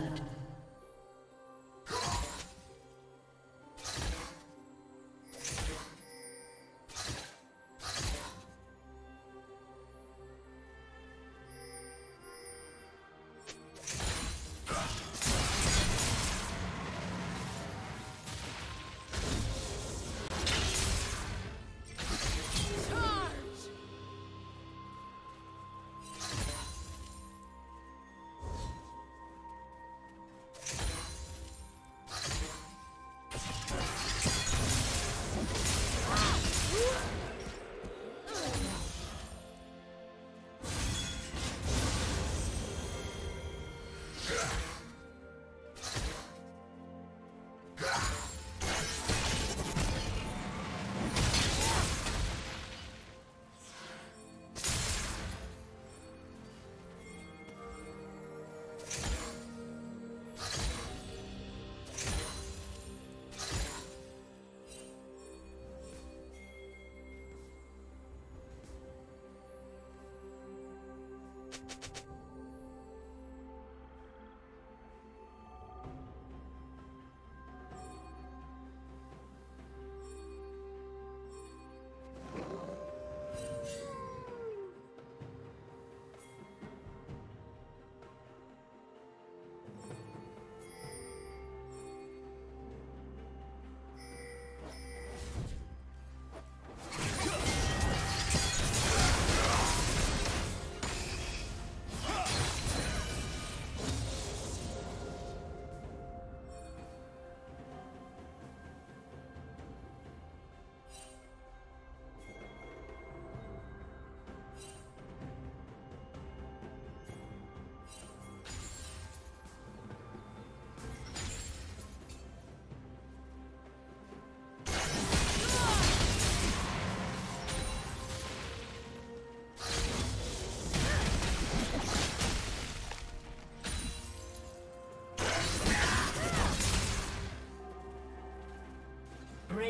blood.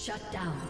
Shut down.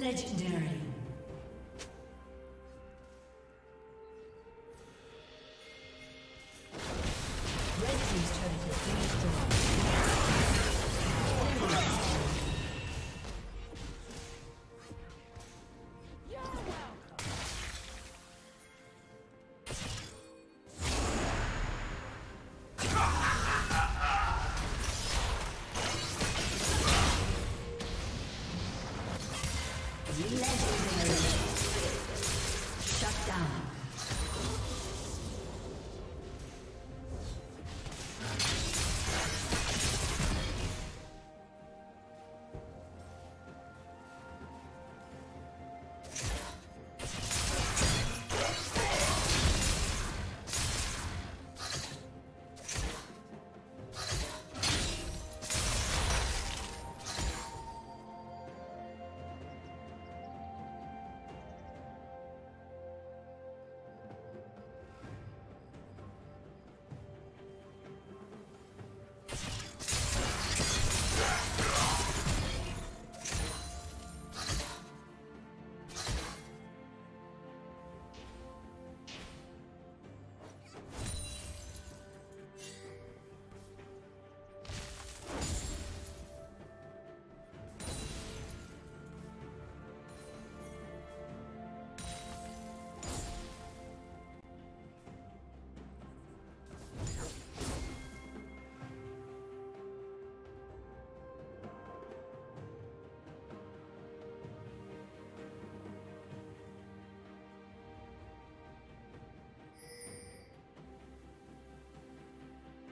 Legendary.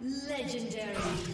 Legendary.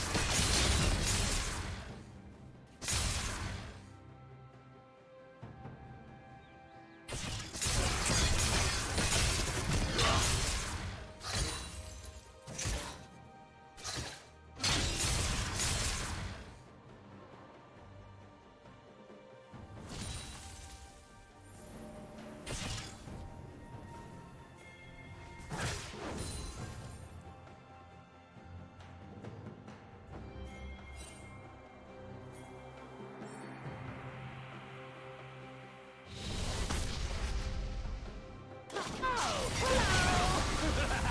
Hello!